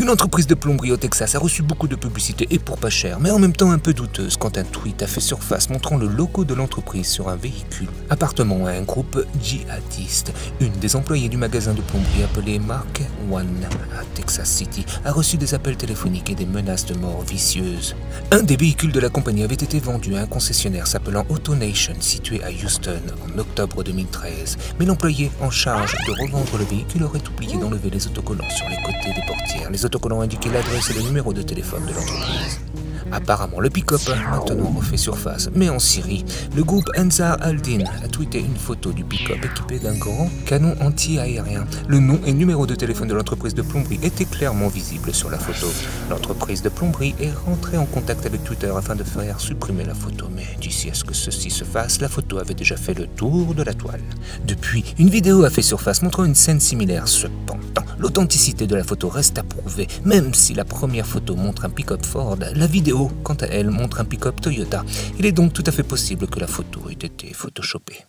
Une entreprise de plomberie au Texas a reçu beaucoup de publicité et pour pas cher, mais en même temps un peu douteuse quand un tweet a fait surface montrant le logo de l'entreprise sur un véhicule. Appartement à un groupe djihadiste. Une des employées du magasin de plomberie appelé Mark One à Texas City a reçu des appels téléphoniques et des menaces de mort vicieuses. Un des véhicules de la compagnie avait été vendu à un concessionnaire s'appelant AutoNation situé à Houston en octobre 2013, mais l'employé en charge de revendre le véhicule aurait oublié d'enlever les autocollants sur les côtés des portières. Autocollants indiquaient l'adresse et le numéro de téléphone de l'entreprise. Apparemment, le pick-up a maintenant refait surface. Mais en Syrie, le groupe Ansar al-Din a tweeté une photo du pick-up équipé d'un grand canon anti-aérien. Le nom et numéro de téléphone de l'entreprise de plomberie étaient clairement visibles sur la photo. L'entreprise de plomberie est rentrée en contact avec Twitter afin de faire supprimer la photo. Mais d'ici à ce que ceci se fasse, la photo avait déjà fait le tour de la toile. Depuis, une vidéo a fait surface montrant une scène similaire. Cependant, l'authenticité de la photo reste à prouver. Même si la première photo montre un pick-up Ford, la vidéo quant à elle, montre un pick-up Toyota. Il est donc tout à fait possible que la photo ait été photoshopée.